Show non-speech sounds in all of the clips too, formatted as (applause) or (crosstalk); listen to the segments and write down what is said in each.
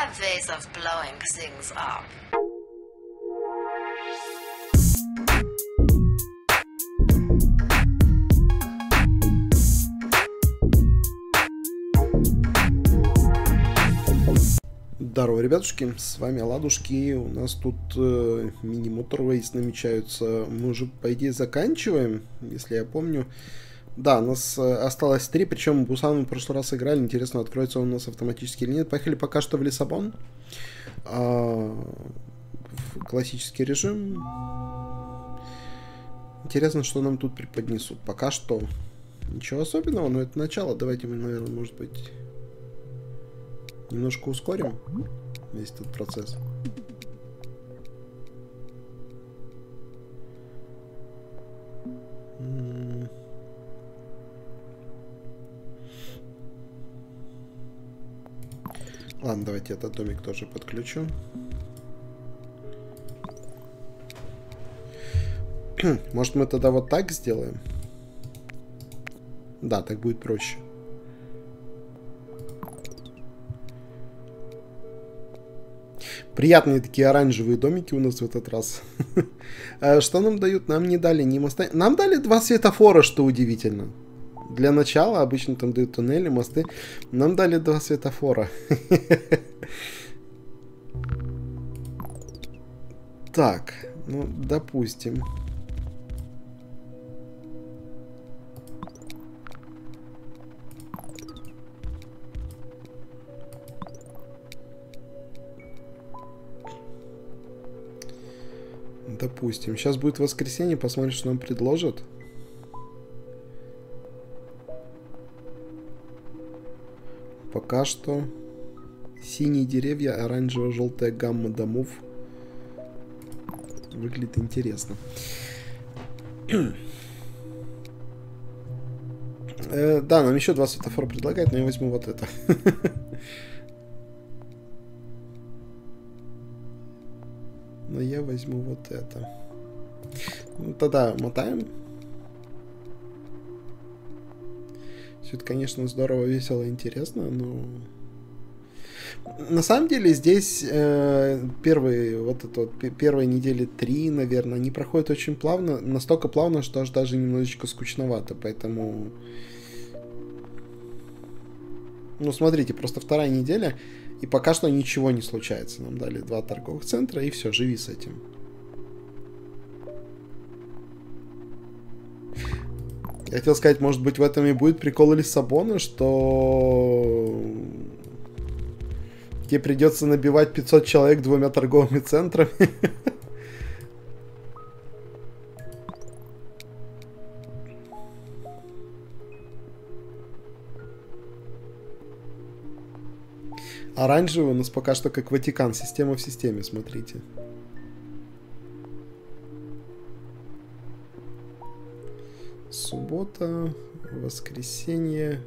have ways of blowing things up. Здорово, ребятушки, с вами Ладушки, у нас тут э, мини-моторвейс намечаются, мы уже, по идее, заканчиваем, если я помню. Да, у нас э, осталось три, причем Бусан в прошлый раз играли, интересно, откроется он у нас автоматически или нет. Поехали пока что в Лиссабон, а, в классический режим. Интересно, что нам тут преподнесут. Пока что ничего особенного, но это начало, давайте мы, наверное, может быть немножко ускорим весь этот процесс. Ладно, давайте этот домик тоже подключу. (clears throat) Может, мы тогда вот так сделаем? Да, так будет проще. Приятные такие оранжевые домики у нас в этот раз. А (laughs) что нам дают? Нам не дали ни моста. Нам дали два светофора, что удивительно. Для начала обычно там дают туннели, мосты. Нам дали два светофора. (laughs) Так, ну, допустим. Допустим. Сейчас будет воскресенье, посмотрим, что нам предложат. Пока что синие деревья, оранжево-желтая гамма домов. Выглядит интересно. э, да, нам еще два светофора предлагают, но я возьму вот это. (laughs) но я возьму вот это. Ну, тогда мотаем. Все это, конечно, здорово, весело, интересно, но... На самом деле здесь э, первые, вот это вот, первые недели три, наверное, они проходят очень плавно, настолько плавно, что аж даже немножечко скучновато, поэтому... Ну, смотрите, просто вторая неделя, и пока что ничего не случается. Нам дали два торговых центра, и все, живи с этим. Я хотел сказать, может быть, в этом и будет прикол Лиссабона, что тебе придется набивать 500 человек двумя торговыми центрами. (laughs) Оранжевый у нас пока что как Ватикан. Система в системе, смотрите. Суббота, воскресенье.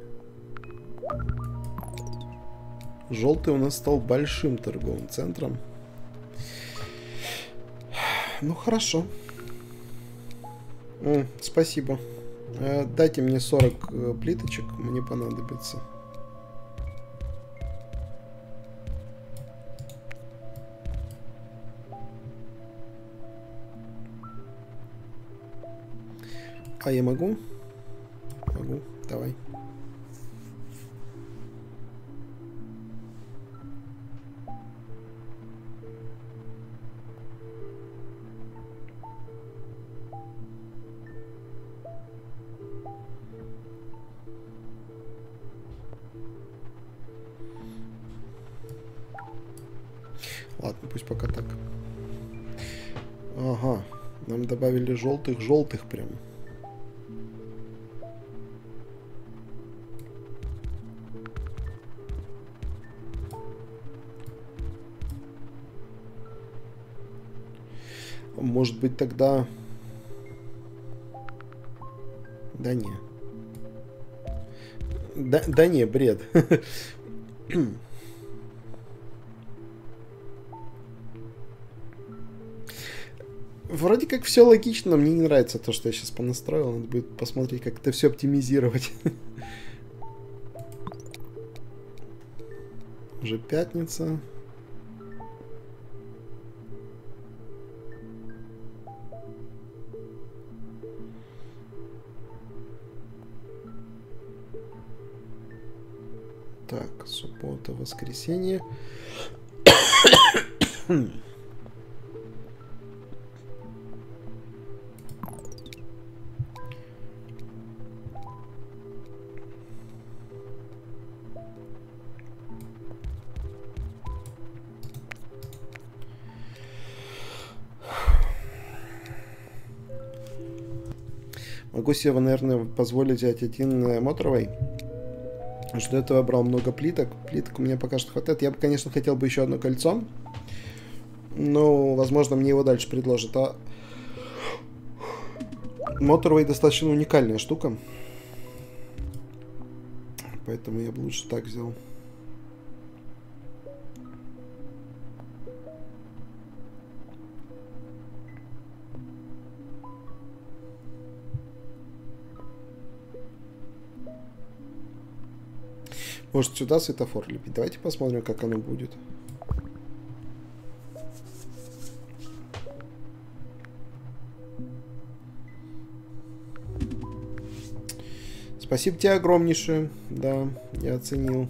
Желтый у нас стал большим торговым центром. Ну, хорошо. О, спасибо. Э, дайте мне 40 э, плиточек, мне понадобится. А я могу? Могу. Давай. Ладно, пусть пока так. Ага, нам добавили желтых-желтых прям. Может быть тогда... Да не. Да, да не, бред. (clears throat) Вроде как все логично, но мне не нравится то, что я сейчас понастроил. Надо будет посмотреть, как это все оптимизировать. (laughs) Уже пятница. Суббота, воскресенье. Могу себе, наверное, позволить взять один э, моторовый. Что до этого брал много плиток. Плиток у меня пока что хватает. Я бы, конечно, хотел бы еще одно кольцо. Но, возможно, мне его дальше предложат. А Motorway достаточно уникальная штука. Поэтому я бы лучше так взял. Может сюда светофор лепить? Давайте посмотрим, как оно будет. Спасибо тебе огромнейшее. Да, я оценил.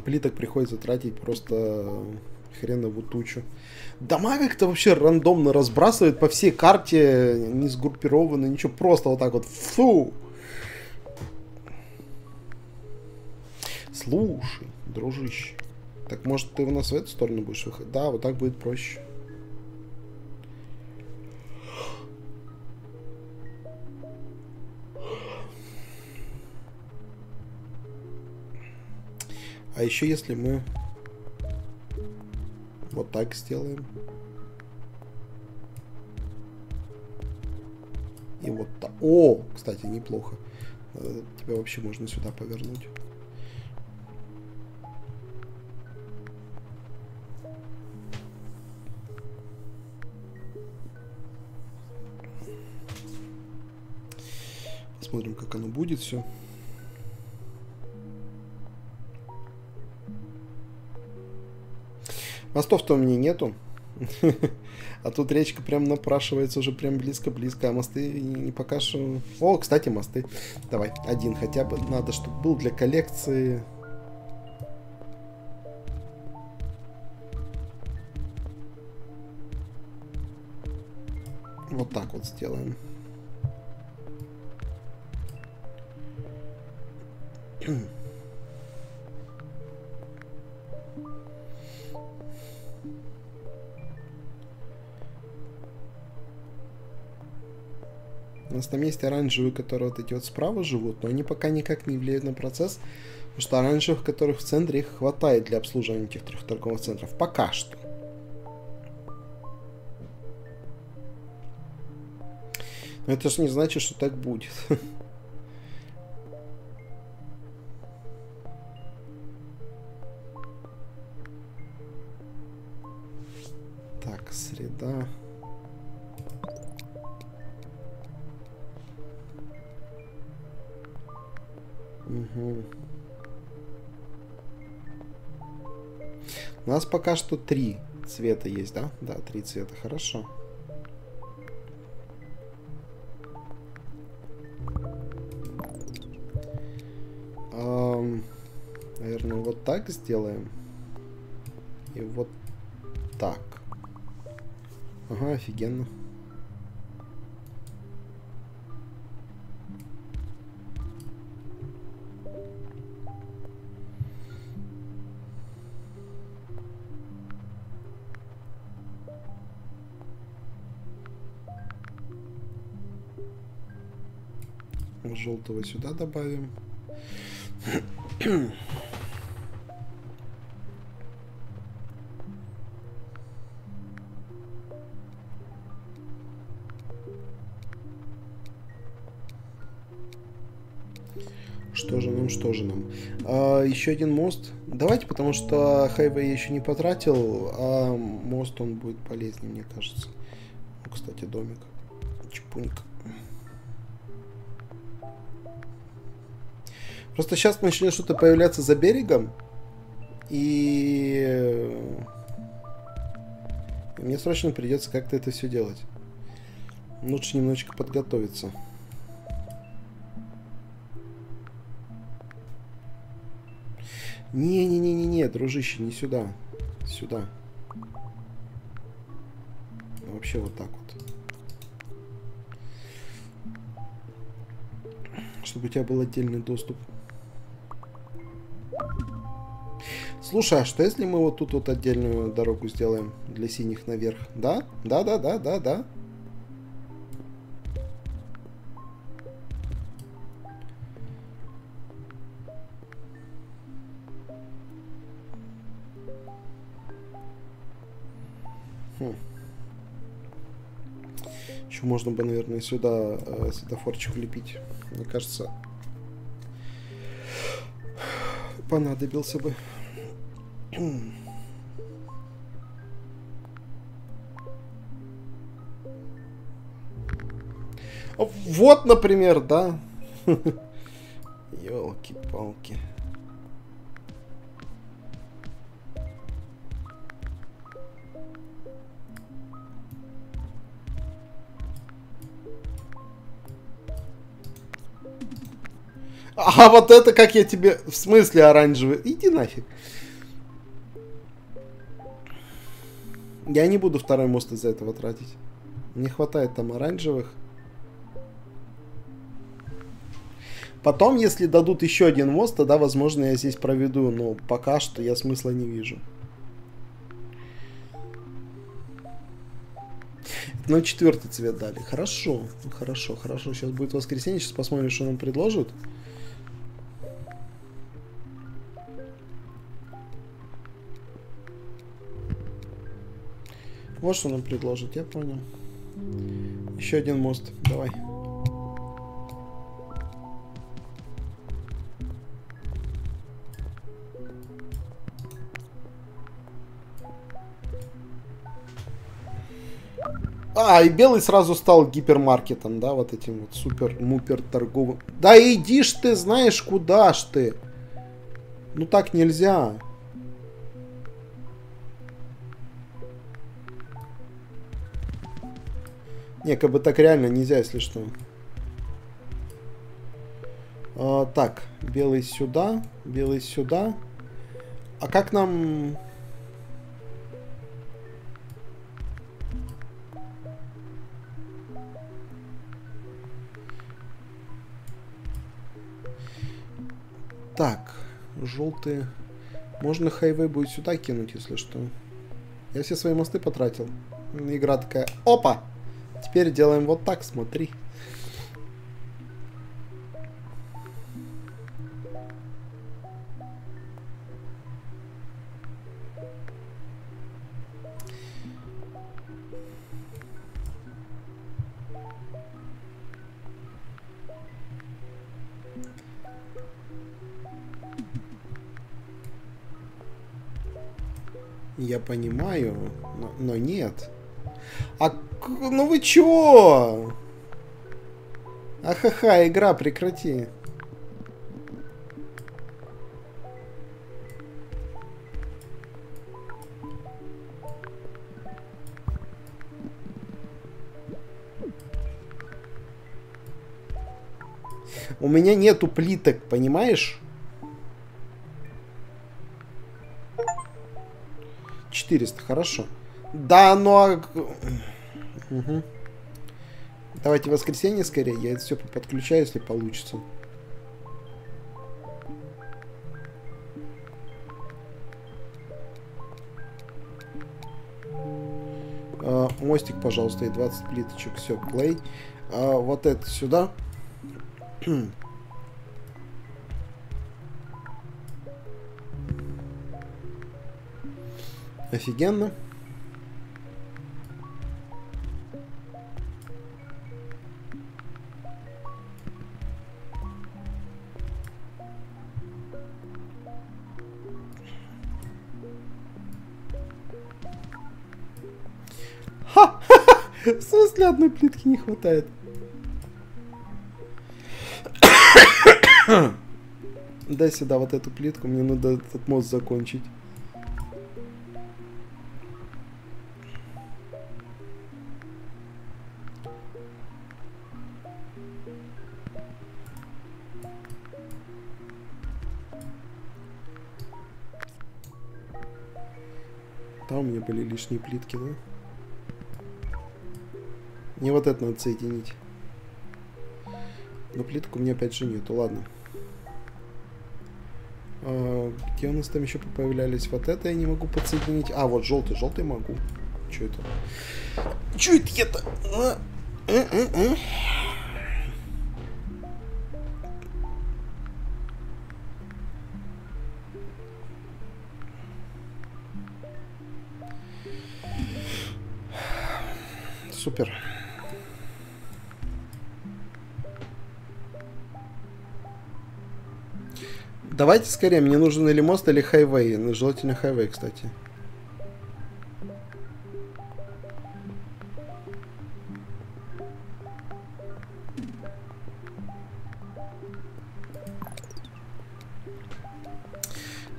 Плиток приходится тратить просто хренову тучу. Дома как-то вообще рандомно разбрасывают по всей карте, не сгруппированы, ничего, просто вот так вот. Фу! Слушай, дружище. Так может ты у нас в эту сторону будешь выходить? Да, вот так будет проще. А еще если мы вот так сделаем. И вот так. О, кстати, неплохо. Э, тебя вообще можно сюда повернуть. Посмотрим, как оно будет все. Мостов-то у меня нету. (laughs) А тут речка прям напрашивается уже прям близко-близко, а мосты не пока что... О, кстати, мосты. Давай, один хотя бы. Надо, чтобы был для коллекции. Вот так вот сделаем. (clears throat) У нас там есть оранжевые, которые вот эти вот справа живут, но они пока никак не влияют на процесс, потому что оранжевых, которых в центре, их хватает для обслуживания этих трех торговых центров. Пока что. Но это же не значит, что так будет. (laughs) Так, среда. У нас пока что три цвета есть, да? Да, три цвета, хорошо. Эм, наверное, вот так сделаем. И вот так. Ага, офигенно. Желтого сюда добавим. Что же нам, что же нам? А, еще один мост. Давайте, потому что хайвей еще не потратил, а мост он будет полезнее, мне кажется. Ну, кстати, домик. Чпуньк. Просто сейчас начнет что-то появляться за берегом. И мне срочно придется как-то это все делать. Лучше немножечко подготовиться. Не-не-не-не-не, дружище, не сюда. Сюда. Вообще вот так вот. Чтобы у тебя был отдельный доступ. Слушай, а что если мы вот тут вот отдельную дорогу сделаем для синих наверх? Да? Да, да, да, да, да. Хм. Еще можно бы, наверное, сюда э, светофорчик влепить. Мне кажется, понадобился бы. (clears throat) Вот, например, да. (laughs) Елки-палки. А вот это как я тебе... В смысле оранжевый? Иди нафиг. Я не буду второй мост из-за этого тратить. Не хватает там оранжевых. Потом, если дадут еще один мост, тогда, возможно, я здесь проведу. Но пока что я смысла не вижу. На четвертый цвет дали. Хорошо, хорошо, хорошо. Сейчас будет воскресенье. Сейчас посмотрим, что нам предложат. Вот что нам предложат, я понял. Еще один мост, давай. А, и белый сразу стал гипермаркетом, да, вот этим вот супер-мупер торговым. Да иди ж ты, знаешь, куда ж ты. Ну так нельзя. Не, как бы так реально нельзя, если что. А, так, белый сюда, белый сюда. А как нам... Так, желтые. Можно хайвей будет сюда кинуть, если что. Я все свои мосты потратил. Игра такая, опа! Теперь делаем вот так, смотри. Я понимаю, но, но нет. А, ну вы чё? Ахаха, игра, прекрати. У меня нету плиток, понимаешь? 400, хорошо. Да, но... Угу. Давайте воскресенье скорее, я это все подключаю, если получится. А, мостик, пожалуйста, и 20 плиточек. Все, клей. А, вот это сюда. (clears throat) Офигенно. Одной плитки не хватает? (coughs) Дай сюда вот эту плитку, мне надо этот мост закончить. Там у меня были лишние плитки, да? Мне вот это надо соединить. Но плитку у меня опять же нету, ладно. А, где у нас там еще появлялись? Вот это я не могу подсоединить. А, вот желтый, желтый могу. Че это? Че это это? А? А, а, а? Супер. Давайте скорее, мне нужен или мост, или хайвей. Ну, желательно хайвей, кстати.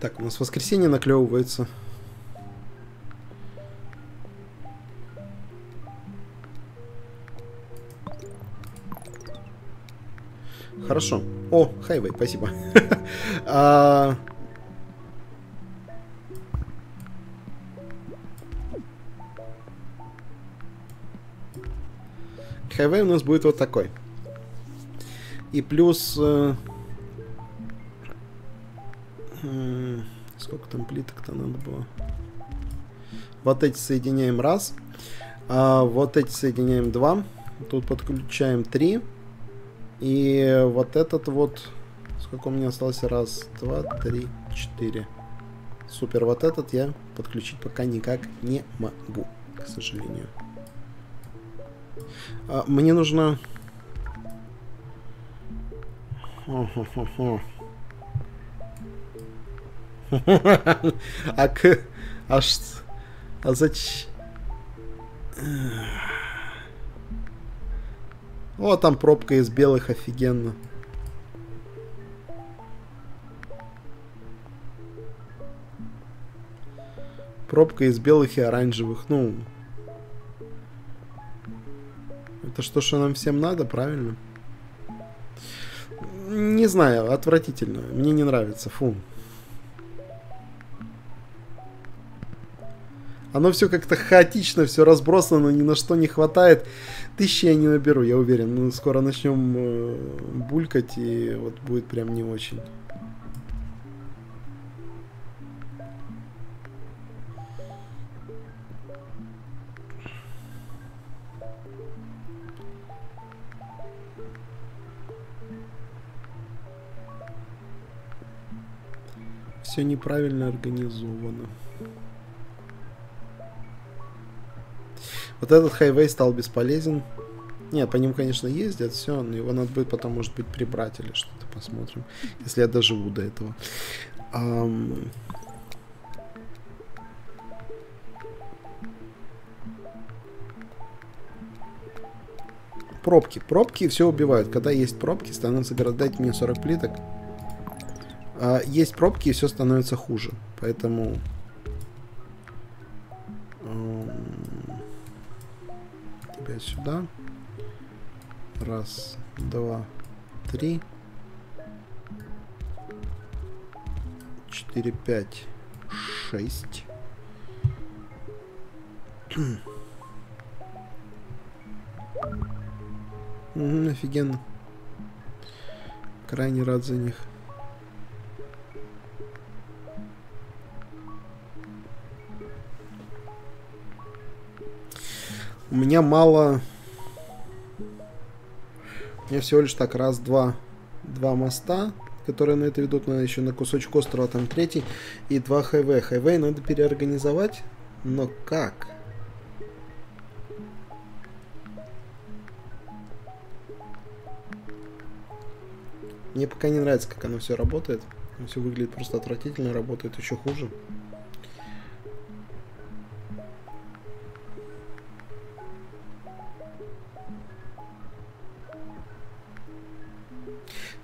Так, у нас воскресенье наклевывается. Хорошо. О, хайвей, спасибо. (laughs) а... Хайвей у нас будет вот такой. И плюс... Э, сколько там плиток-то надо было? Вот эти соединяем раз. А вот эти соединяем два. Тут подключаем три. И вот этот вот... Сколько у меня осталось? Раз, два, три, четыре. Супер. Вот этот я подключить пока никак не могу, к сожалению. А, мне нужно... (laughs) А к... Аж... А зачем... О, там пробка из белых, офигенно. Пробка из белых и оранжевых. Ну, это что, что нам всем надо, правильно? Не знаю, отвратительно. Мне не нравится, фу. Оно все как-то хаотично, все разбросано, ни на что не хватает. Тысячи я не наберу, я уверен. Мы скоро начнем э, булькать, и вот будет прям не очень. Все неправильно организовано. Вот этот хайвей стал бесполезен. Нет, по ним, конечно, ездят, все, но его надо будет потом, может быть, прибрать или что-то посмотрим, если я доживу до этого. Um... Пробки. Пробки все убивают. Когда есть пробки, становится гораздо... Дайте мне 40 плиток. А, есть пробки, и все становится хуже. Поэтому тебя сюда. Раз, два, три. Четыре, пять, шесть. Угу, офигенно. Крайне рад за них. У меня мало... У меня всего лишь так раз, два, моста, которые на это ведут, на еще на кусочек острова там третий, и два хайвей. Хайвей надо переорганизовать, но как? Мне пока не нравится, как оно все работает. Все выглядит просто отвратительно, работает еще хуже.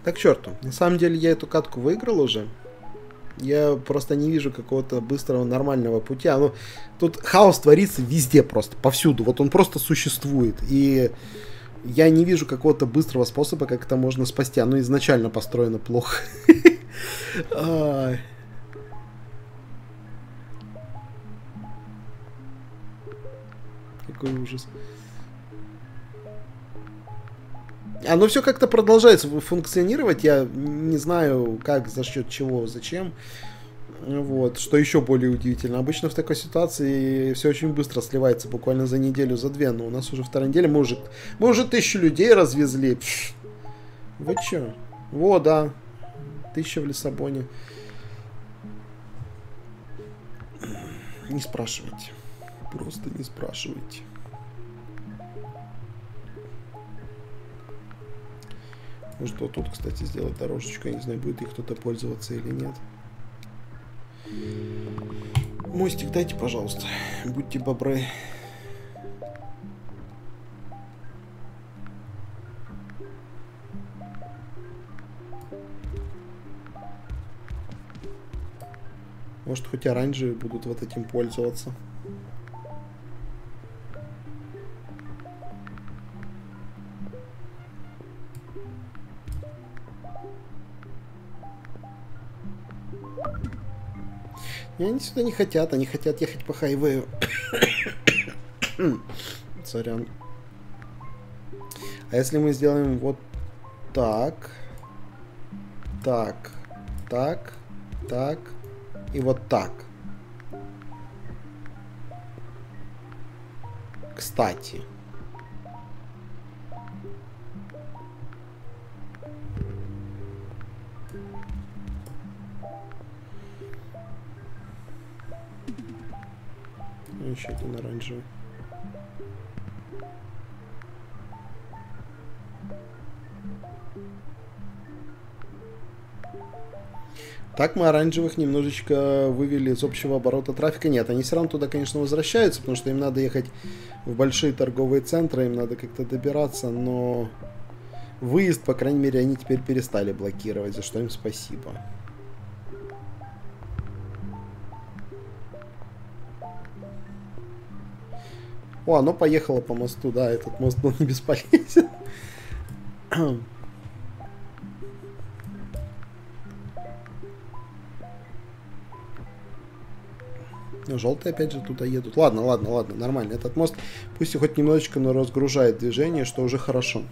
Так черту. На самом деле я эту катку выиграл уже. Я просто не вижу какого-то быстрого нормального пути. А ну, тут хаос творится везде просто, повсюду. Вот он просто существует. И я не вижу какого-то быстрого способа, как это можно спасти. Оно изначально построено плохо. (laughs) Какой ужас. Оно все как-то продолжает функционировать. Я не знаю, как, за счет чего, зачем. Вот, что еще более удивительно. Обычно в такой ситуации все очень быстро сливается, буквально за неделю, за две. Но у нас уже вторая неделя, мы уже, мы уже тысячу людей развезли. Вы че? Во, да, тысяча в Лиссабоне. Не спрашивайте. Просто не спрашивайте. Вот тут, кстати, сделать дорожечку. Я не знаю, будет их кто-то пользоваться или нет. Мостик дайте, пожалуйста. Будьте бобры. Может, хоть оранжевые будут вот этим пользоваться. И они сюда не хотят, они хотят ехать по хайвею. (coughs) Сорян. А если мы сделаем вот так, так, так, так и вот так. Кстати. Еще один оранжевый. Так мы оранжевых немножечко вывели из общего оборота трафика. Нет, они все равно туда, конечно, возвращаются, потому что им надо ехать в большие торговые центры, им надо как-то добираться, но выезд, по крайней мере, они теперь перестали блокировать, за что им спасибо. О, оно поехало по мосту, да, этот мост был не бесполезен. Ну, желтые опять же туда едут. Ладно, ладно, ладно, нормально. Этот мост пусть хоть немножечко, но разгружает движение, что уже хорошо.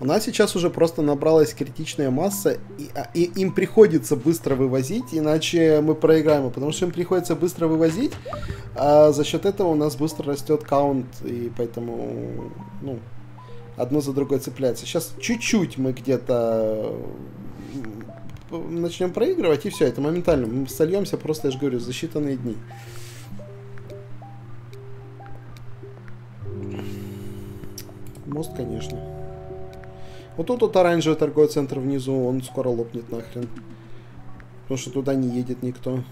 У нас сейчас уже просто набралась критичная масса, и, а, и им приходится быстро вывозить, иначе мы проиграем. Потому что им приходится быстро вывозить, а за счет этого у нас быстро растет каунт, и поэтому, ну, одно за другое цепляется. Сейчас чуть-чуть мы где-то начнем проигрывать, и все, это моментально. Мы сольемся просто, я же говорю, за считанные дни. Мост, конечно. Вот тут вот оранжевый торговый центр внизу, он скоро лопнет нахрен. Потому что туда не едет никто.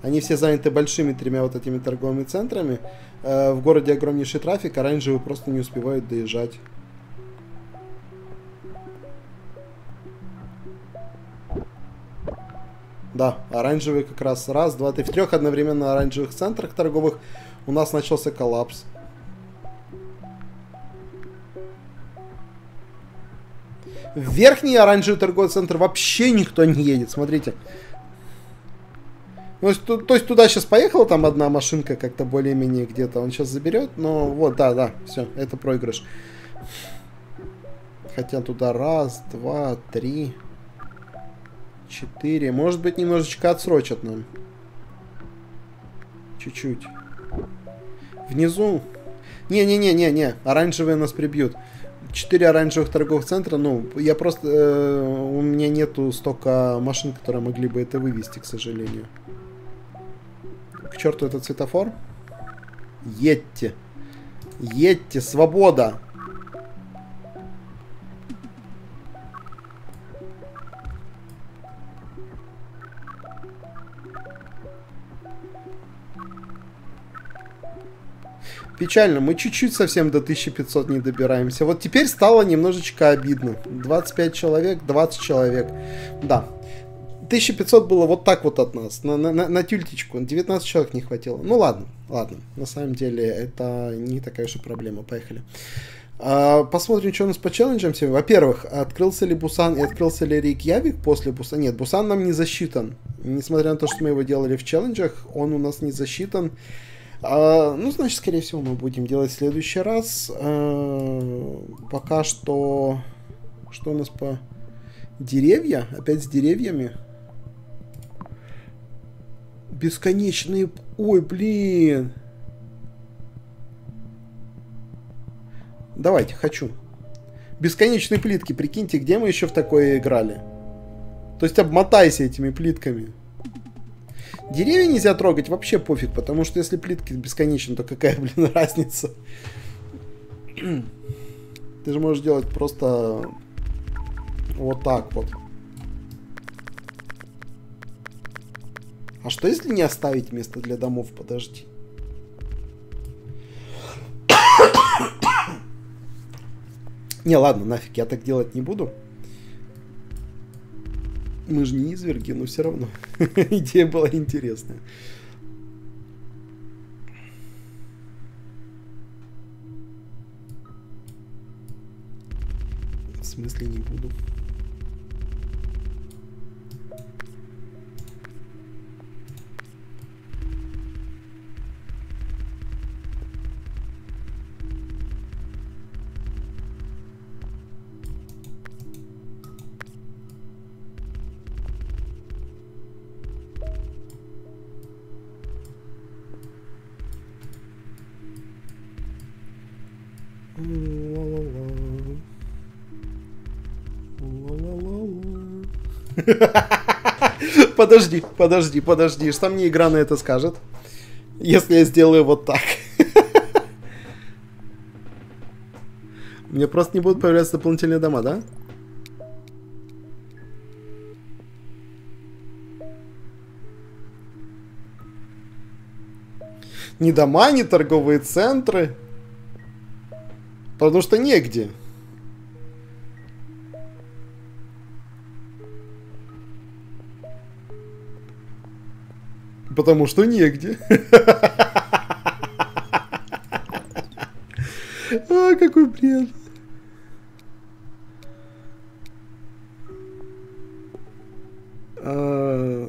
Они все заняты большими тремя вот этими торговыми центрами. Э, в городе огромнейший трафик, оранжевые просто не успевают доезжать. Да, оранжевые как раз раз, два, три. В трех одновременно оранжевых центрах торговых у нас начался коллапс. В верхний оранжевый торговый центр вообще никто не едет, смотрите. Ну, то, то есть туда сейчас поехала там одна машинка как-то более-менее где-то. Он сейчас заберет, но вот, да, да, все, это проигрыш. Хотя туда раз, два, три, четыре. Может быть, немножечко отсрочат нам. Чуть-чуть. Внизу. Не-не-не-не-не, оранжевые нас прибьют. 4 оранжевых торговых центра, ну, я просто... Э, у меня нету столько машин, которые могли бы это вывести, к сожалению. К черту этот светофор. Едьте. Едьте, свобода. Печально, мы чуть-чуть совсем до 1500 не добираемся. Вот теперь стало немножечко обидно. 25 человек, 20 человек. Да. 1500 было вот так вот от нас, на, на, на тюльтичку. 19 человек не хватило. Ну ладно, ладно. На самом деле это не такая и проблема. Поехали. А, посмотрим, что у нас по челленджам сегодня. Во-первых, открылся ли Бусан и открылся ли Рейкьявик после Бусана. Нет, Бусан нам не засчитан. Несмотря на то, что мы его делали в челленджах, он у нас не засчитан. А, ну, значит, скорее всего, мы будем делать в следующий раз. А, пока что... Что у нас по... Деревья? Опять с деревьями? Бесконечные... Ой, блин! Давайте, хочу. Бесконечные плитки, прикиньте, где мы еще в такое играли? То есть обмотайся этими плитками. Деревья нельзя трогать, вообще пофиг, потому что если плитки бесконечны, то какая, (laughs) блин, разница? Ты же можешь делать просто вот так вот. А что если не оставить место для домов? Подожди. (coughs) Не, ладно, нафиг, я так делать не буду. Мы же не изверги, но все равно. (laughs) Идея была интересная. В смысле не буду? (laughs) Подожди, подожди, подожди. Что мне игра на это скажет? Если я сделаю вот так. (laughs) Мне просто не будут появляться дополнительные дома, да? Ни дома, ни торговые центры. Потому что негде. Потому что негде. А, какой бред. А,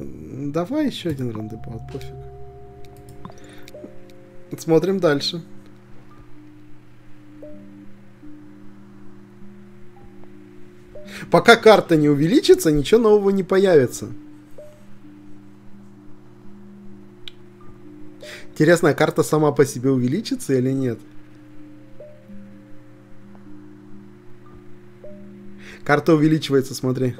давай еще один рандебаут, пофиг. Смотрим дальше. Пока карта не увеличится, ничего нового не появится. Интересно, а карта сама по себе увеличится или нет? Карта увеличивается, смотри.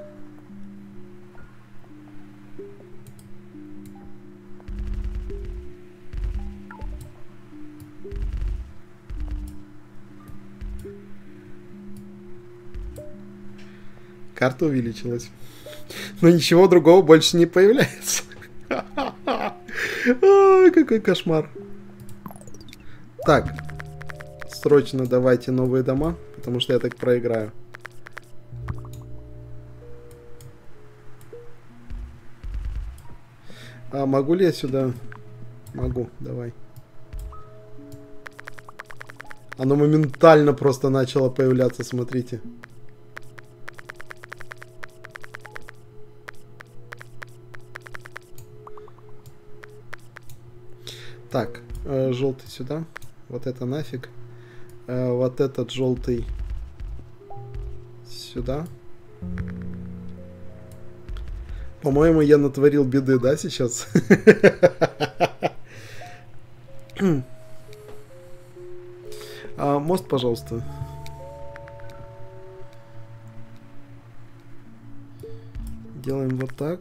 Карта увеличилась. Но ничего другого больше не появляется. (laughs) Ой, какой кошмар. Так. Срочно давайте новые дома, потому что я так проиграю. А могу ли я сюда? Могу, давай. Оно моментально просто начало появляться, смотрите. Так, э, желтый сюда. Вот это нафиг. Э, вот этот желтый сюда. По-моему, я натворил беды, да, сейчас? (laughs) а, мост, пожалуйста. Делаем вот так.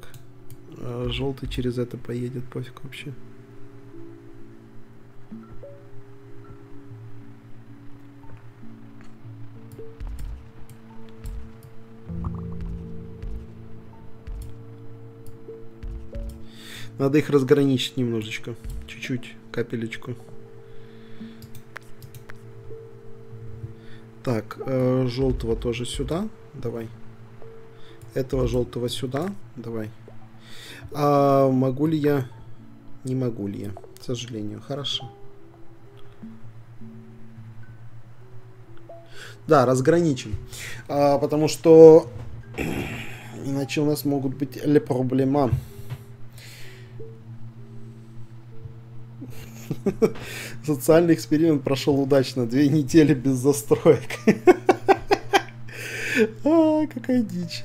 А, желтый через это поедет, пофиг вообще. Надо их разграничить немножечко. Чуть-чуть, капелечку. Так, э, желтого тоже сюда. Давай. Этого желтого сюда. Давай. А могу ли я... Не могу ли я, к сожалению. Хорошо. Да, разграничим. А, потому что (clears throat) иначе у нас могут быть ле проблема. (laughs) Социальный эксперимент прошел удачно. Две недели без застроек. (laughs) а, какая дичь.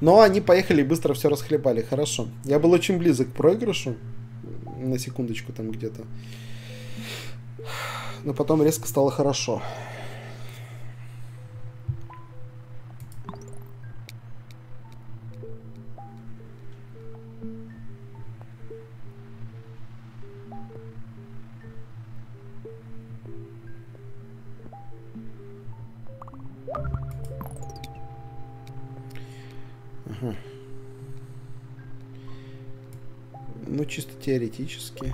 Но они поехали и быстро все расхлебали. Хорошо. Я был очень близок к проигрышу. На секундочку там где-то. Но потом резко стало хорошо. Ну, чисто теоретически.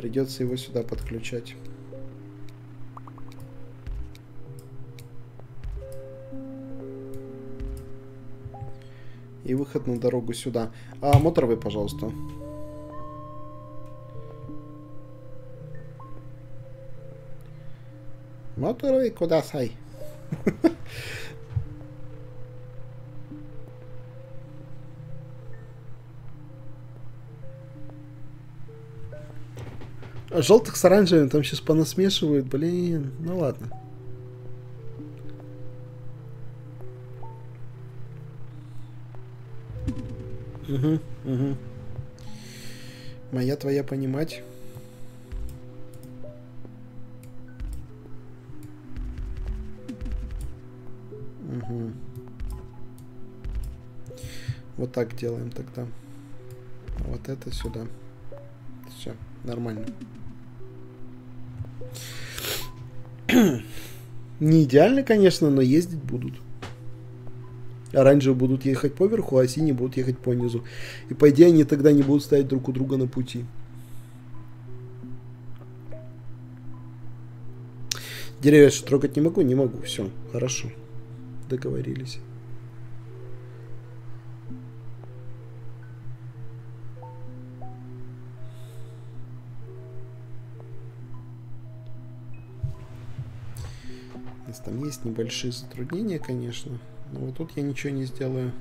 Придется его сюда подключать. И выход на дорогу сюда. А, моторовый, пожалуйста. Моторовый куда сай? (laughs) Желтых с оранжевым там сейчас понасмешивают, блин. Ну ладно. Угу, угу. Моя твоя понимать. Угу. Вот так делаем тогда. Вот это сюда. Все, нормально. Не идеально, конечно, но ездить будут. Оранжевые будут ехать по верху, а синие будут ехать по низу. И по идее они тогда не будут стоять друг у друга на пути. Деревья что трогать не могу? Не могу. Все, хорошо. Договорились. Есть небольшие затруднения, конечно. Но вот тут я ничего не сделаю.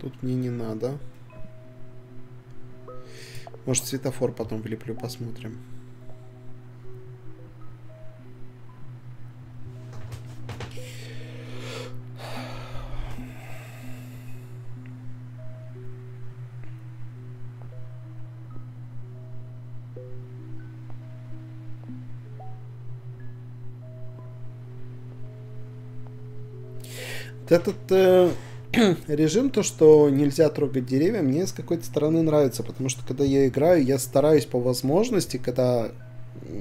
Тут мне не надо. Может, светофор потом влеплю, посмотрим. Этот э, (clears throat) режим, то, что нельзя трогать деревья, мне с какой-то стороны нравится, потому что когда я играю, я стараюсь по возможности, когда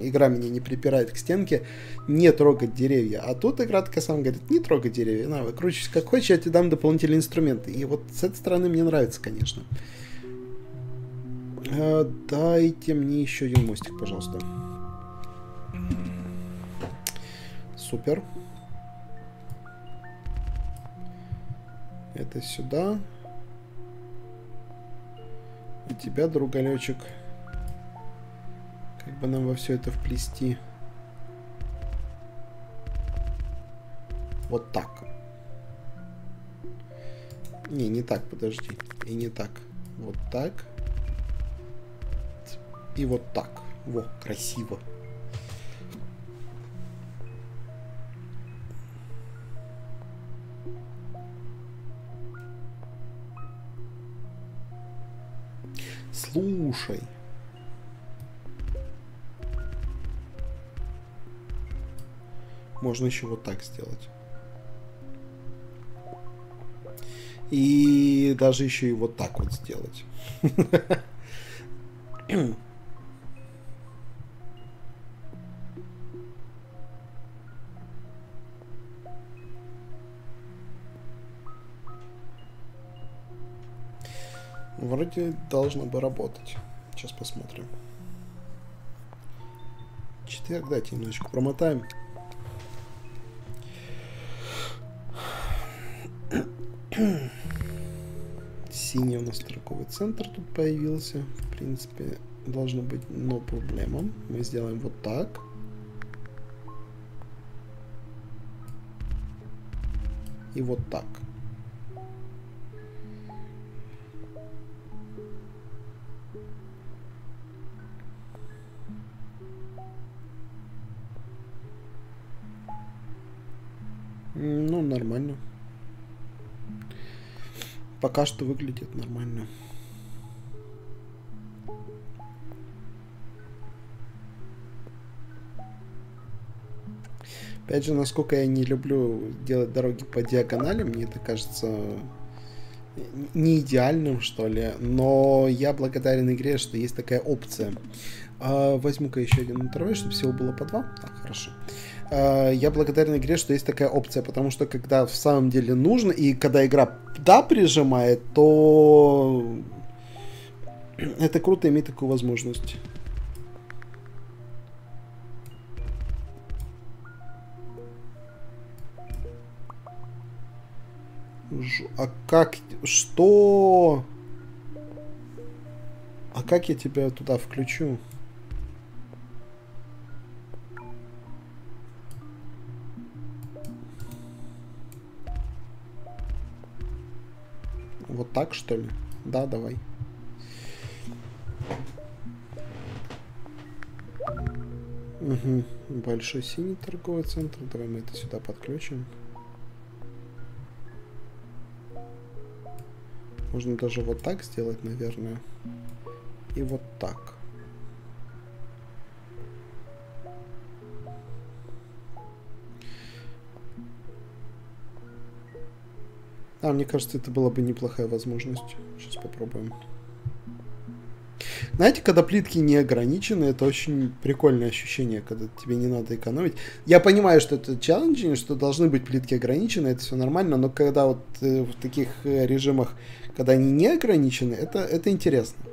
игра меня не припирает к стенке, не трогать деревья. А тут игра такая сама говорит, не трогай деревья, на, выкручивайся как хочешь, я тебе дам дополнительные инструменты. И вот с этой стороны мне нравится, конечно. А, дайте мне еще один мостик, пожалуйста. Супер. Это сюда. И тебя, другалечек. Как бы нам во все это вплести. Вот так. Не, не так, подожди. И не так. Вот так. И вот так. Во, красиво. Слушай. Можно еще вот так сделать. И даже еще и вот так вот сделать. (laughs) вроде должно бы работать. Сейчас посмотрим. Четверг, дайте немножечко промотаем. Синий у нас торговый центр тут появился. В принципе, должно быть но проблема. Мы сделаем вот так. И вот так. Нормально. Пока что выглядит нормально. Опять же, насколько я не люблю делать дороги по диагонали, мне это кажется не идеальным, что ли, но я благодарен игре, что есть такая опция. А, возьму-ка еще один интервью, чтобы всего было по два. Так, хорошо. А, я благодарен игре, что есть такая опция, потому что когда в самом деле нужно, и когда игра да прижимает, то это круто иметь такую возможность. А как... Что? А как я тебя туда включу? Вот так, что ли? Да, давай. Угу. Большой синий торговый центр. Давай мы это сюда подключим. Можно даже вот так сделать, наверное. И вот так. А, мне кажется, это была бы неплохая возможность. Сейчас попробуем. Знаете, когда плитки не ограничены, это очень прикольное ощущение, когда тебе не надо экономить. Я понимаю, что это челлендж, что должны быть плитки ограничены, это все нормально, но когда вот э, в таких э, режимах, когда они не ограничены, это, это интересно.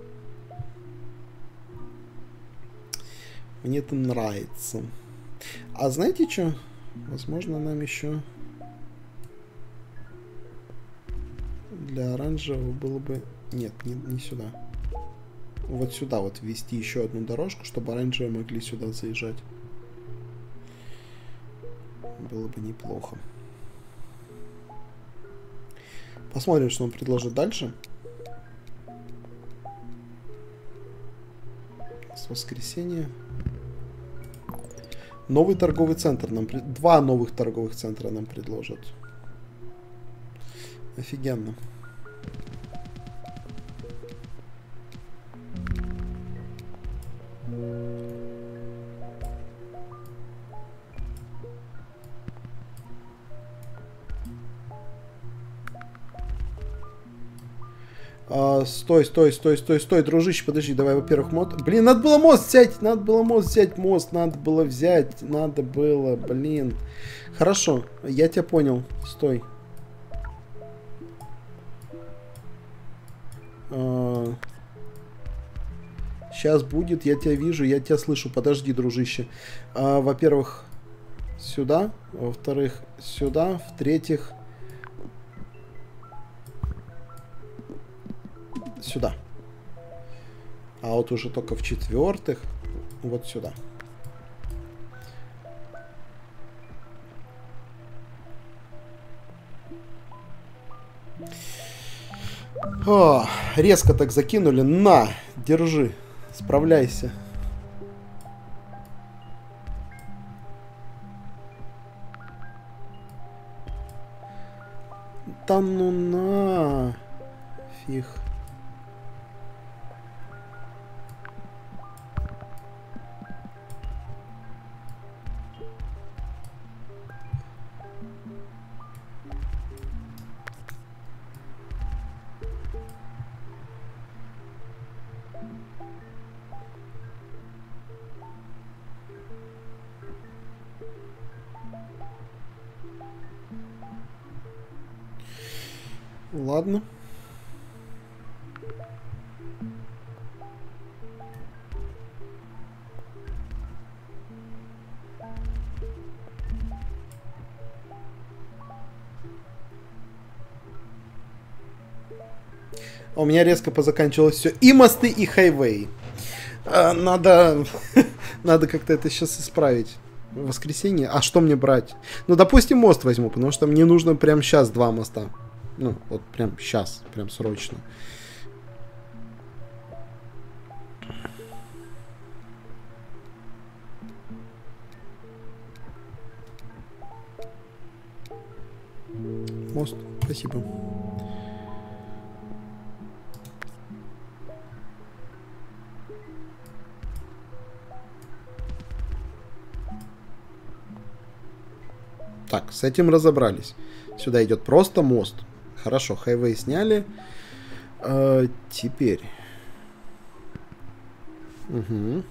Мне это нравится. А знаете что? Возможно, нам еще для оранжевого было бы... Нет, не, не сюда. Вот сюда вот ввести еще одну дорожку, чтобы оранжевые могли сюда заезжать. Было бы неплохо. Посмотрим, что он предложит дальше. С воскресенья. Новый торговый центр нам... Два новых торговых центра нам предложат. Офигенно. А, стой, стой, стой, стой, стой, дружище, подожди, давай, во-первых, мод... Блин, надо было мост взять, надо было мост взять, мост надо было взять, надо было, блин. Хорошо, я тебя понял, стой. А... Сейчас будет, я тебя вижу, я тебя слышу, подожди, дружище. А, во-первых, сюда, во-вторых, сюда, в-третьих... сюда. А вот уже только в четвертых вот сюда. О, резко так закинули. На, держи, справляйся. Меня резко позаканчивалось все. И мосты, и хайвей. А, надо, (laughs) надо как-то это сейчас исправить. В воскресенье. А что мне брать? Ну, допустим, мост возьму, потому что мне нужно прямо сейчас два моста. Ну, вот прям сейчас, прям срочно. Мост, спасибо. Так, с этим разобрались. Сюда идет просто мост. Хорошо, хайвей сняли. А, теперь. Угу.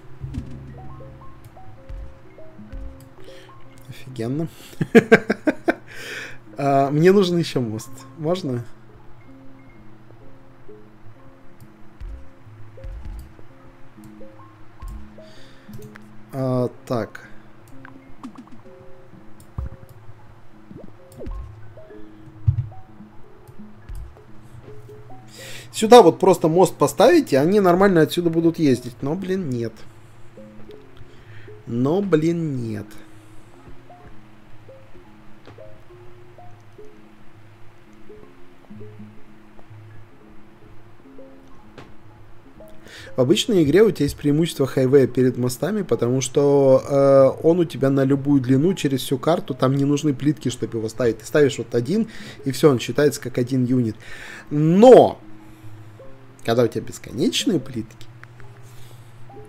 Офигенно. (laughs) а, мне нужен еще мост. Можно? А, так. Сюда вот просто мост поставите, они нормально отсюда будут ездить. Но, блин, нет. Но, блин, нет. В обычной игре у тебя есть преимущество хайвея перед мостами, потому что э, он у тебя на любую длину через всю карту, там не нужны плитки, чтобы его ставить. Ты ставишь вот один, и все, он считается как один юнит. Но когда у тебя бесконечные плитки,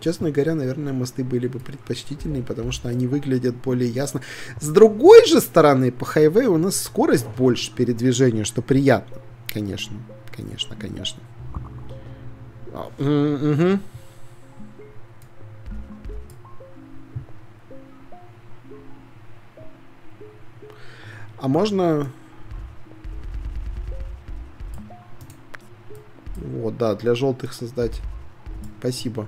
честно говоря, наверное, мосты были бы предпочтительнее, потому что они выглядят более ясно. С другой же стороны, по хайвею у нас скорость больше передвижения, что приятно. Конечно, конечно, конечно. Угу. А можно Вот, да, для желтых создать. Спасибо.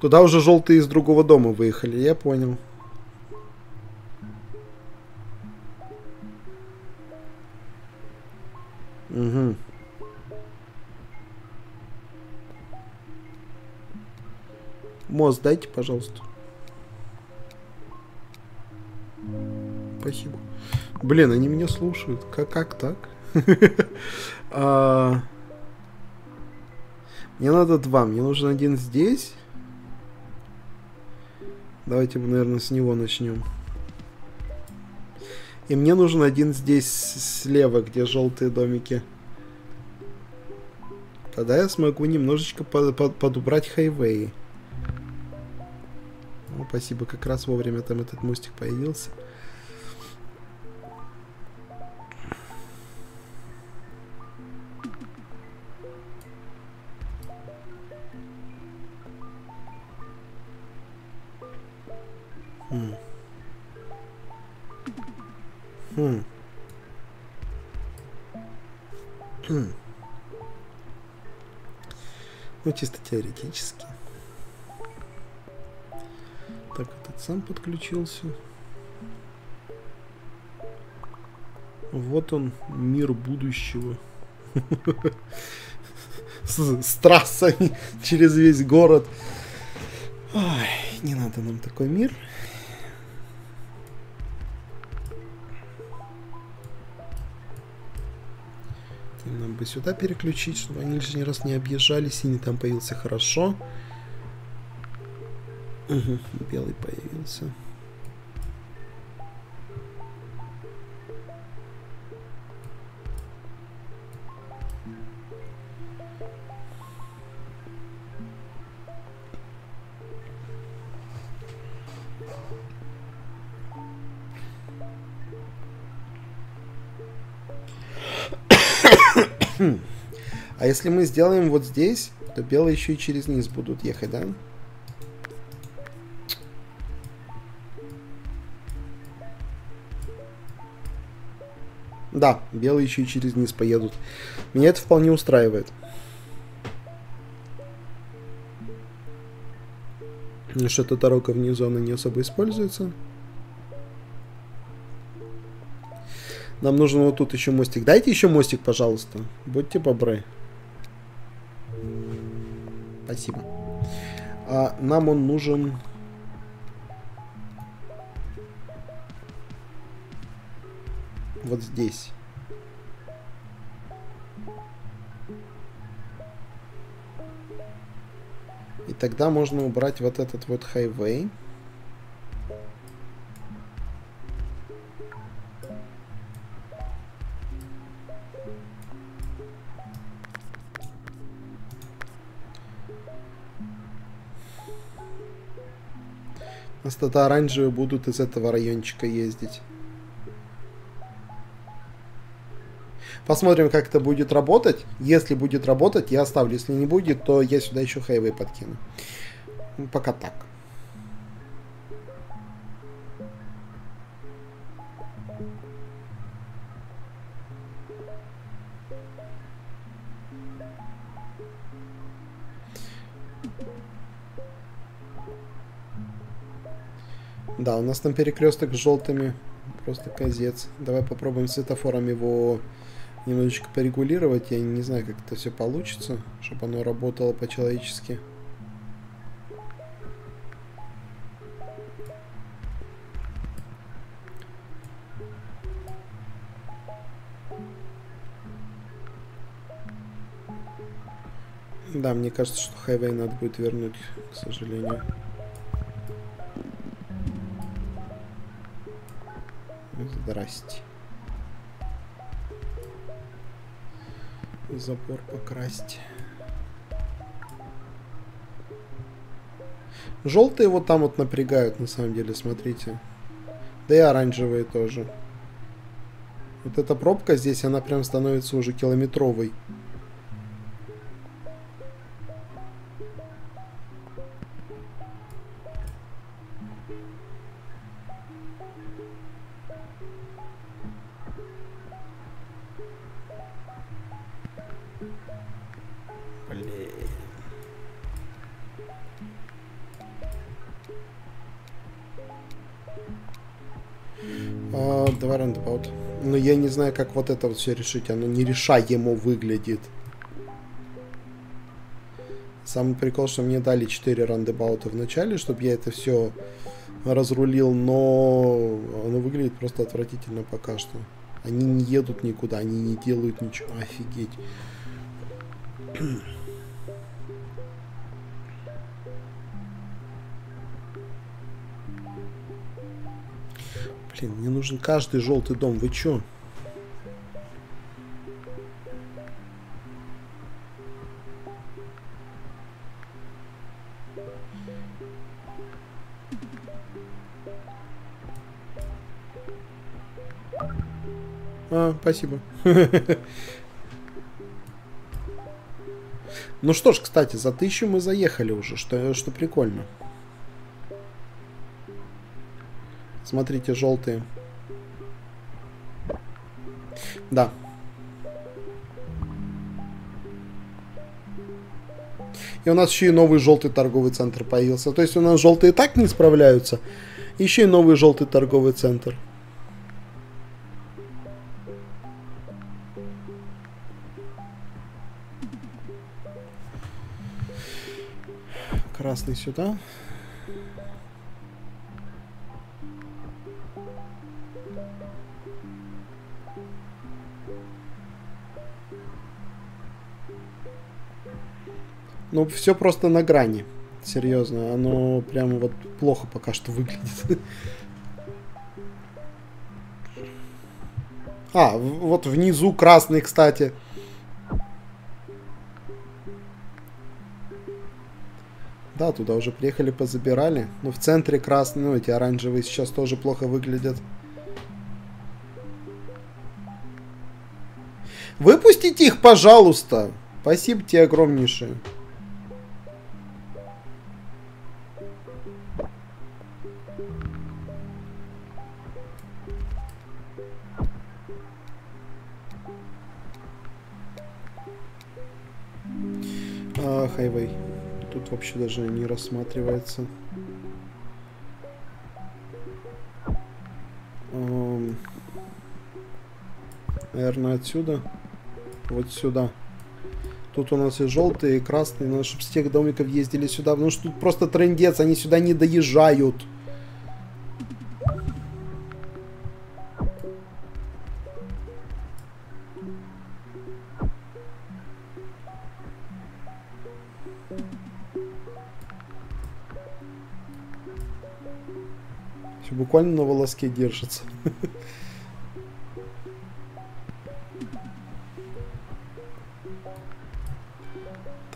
Туда уже желтые из другого дома выехали, я понял. Угу. Мост дайте, пожалуйста. Спасибо. Блин, они меня слушают. Как, как так? (laughs) а... Мне надо два. Мне нужен один здесь. Давайте наверное, с него начнем. И мне нужен один здесь слева, где желтые домики. Тогда я смогу немножечко под, под, подубрать хайвей. Ну, спасибо, как раз вовремя там этот мостик появился. Хм. Хм. Хм. Ну, чисто теоретически. Так, этот сам подключился. Вот он, мир будущего. (laughs) С, с трассами (laughs) через весь город. Ой, не надо нам такой мир. Нам бы сюда переключить, чтобы они лишний раз не объезжали. Синий там появился хорошо. Угу, белый появился. А если мы сделаем вот здесь, то белые еще и через низ будут ехать, да? Да, белые еще и через низ поедут. Меня это вполне устраивает. Что-то дорога внизу, она не особо используется. Нам нужен вот тут еще мостик. Дайте еще мостик, пожалуйста. Будьте бобры. Спасибо. А нам он нужен... Вот здесь. И тогда можно убрать вот этот вот хайвей. Просто оранжевые будут из этого райончика ездить. Посмотрим, как это будет работать. Если будет работать, я оставлю. Если не будет, то я сюда еще хайвей подкину. Ну, пока так. Да, у нас там перекресток с желтыми. Просто козец. Давай попробуем светофором его немножечко порегулировать. Я не знаю, как это все получится, чтобы оно работало по-человечески. Да, мне кажется, что хайвей надо будет вернуть, к сожалению. Здрасте. Забор покрасить. Желтые вот там вот напрягают, на самом деле, смотрите. Да и оранжевые тоже. Вот эта пробка здесь, она прям становится уже километровой. Как вот это вот все решить. Оно нерешаемо выглядит. Самый прикол, что мне дали 4 рандебаута в начале, чтобы я это все разрулил, но оно выглядит просто отвратительно пока что. Они не едут никуда, они не делают ничего. Офигеть. Блин, мне нужен каждый желтый дом. Вы чё? Спасибо. Ну что ж, кстати, за тысячу мы заехали уже, что, что прикольно. Смотрите, желтые. Да. И у нас еще и новый желтый торговый центр появился. То есть у нас желтые так не справляются. Еще и новый желтый торговый центр. Красный сюда. Ну, все просто на грани. Серьезно, оно прямо вот плохо пока что выглядит. (laughs) А, вот внизу красный, кстати. Да, туда уже приехали, позабирали. Но в центре красные, ну эти оранжевые сейчас тоже плохо выглядят. Выпустите их, пожалуйста. Спасибо тебе огромнейшее. хайвей. Тут вообще даже не рассматривается. Эм, наверное, отсюда. Вот сюда. Тут у нас и желтые, и красные. Надо, ну, чтобы с тех домиков ездили сюда. Потому что тут просто трендец. Они сюда не доезжают. Буквально на волоске держится.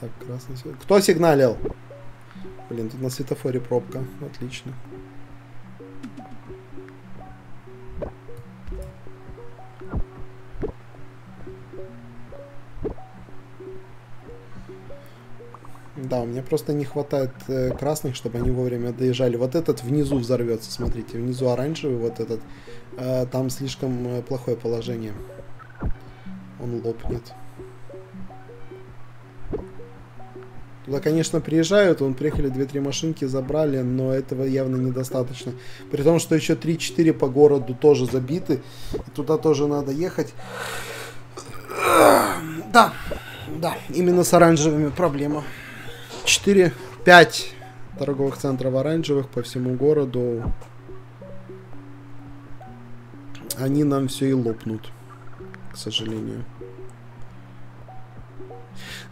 Так, красный свет. Кто сигналил? Блин, тут на светофоре пробка. Отлично. Меня просто не хватает э, красных, чтобы они вовремя доезжали. Вот этот внизу взорвется, смотрите, внизу оранжевый, вот этот. Э, там слишком э, плохое положение. Он лопнет. Туда, конечно, приезжают, вон приехали 2-3 машинки, забрали, но этого явно недостаточно. При том, что еще 3-4 по городу тоже забиты, туда тоже надо ехать. Да, да, именно с оранжевыми проблема. 4-5 торговых центров оранжевых по всему городу. Они нам все и лопнут, к сожалению.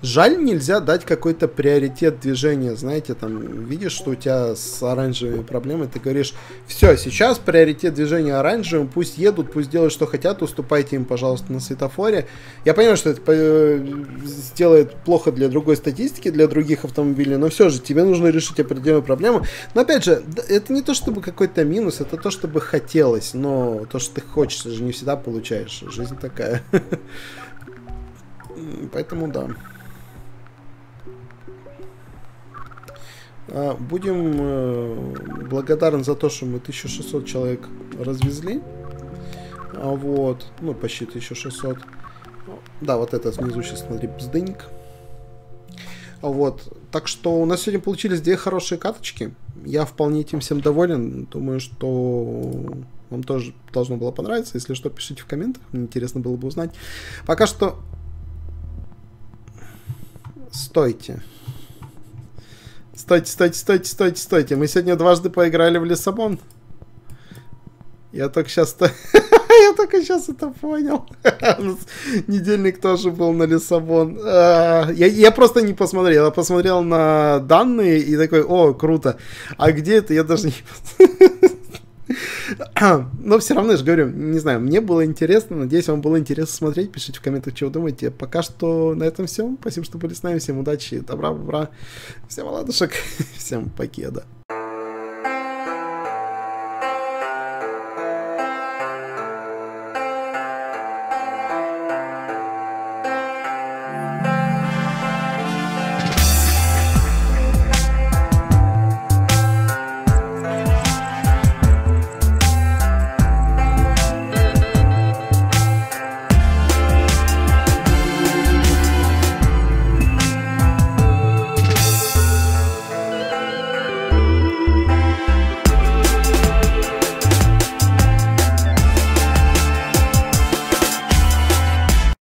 Жаль, нельзя дать какой-то приоритет движения. Знаете, там, видишь, что у тебя с оранжевыми проблемы, ты говоришь, все, сейчас приоритет движения оранжевым, пусть едут, пусть делают, что хотят, уступайте им, пожалуйста, на светофоре. Я понимаю, что это сделает плохо для другой статистики, для других автомобилей, но все же, тебе нужно решить определенную проблему. Но, опять же, это не то, чтобы какой-то минус, это то, чтобы хотелось, но то, что ты хочешь, же не всегда получаешь. Жизнь такая. (laughs) Поэтому да. А, будем э, благодарны за то, что мы 1600 человек развезли. А вот, ну почти 1600. Да, вот это снизу сейчас, смотри, бздыньк. А вот, так что у нас сегодня получились две хорошие каточки. Я вполне этим всем доволен. Думаю, что вам тоже должно было понравиться. Если что, пишите в комментах. Мне интересно было бы узнать. Пока что... Стойте. Стойте, стойте, стойте, стойте, стойте. Мы сегодня дважды поиграли в Лиссабон. Я только сейчас... (laughs) Я только сейчас это понял. (laughs) Недельник тоже был на Лиссабон. А, я, я просто не посмотрел. Я посмотрел на данные и такой, о, круто. А где это, я даже не... (laughs) Но все равно, я же говорю, не знаю, мне было интересно, надеюсь, вам было интересно смотреть, пишите в комментах, вы думаете. Пока что на этом все. Спасибо, что были с нами, всем удачи, добра, добра, всем ладушек, (laughs) всем покеда.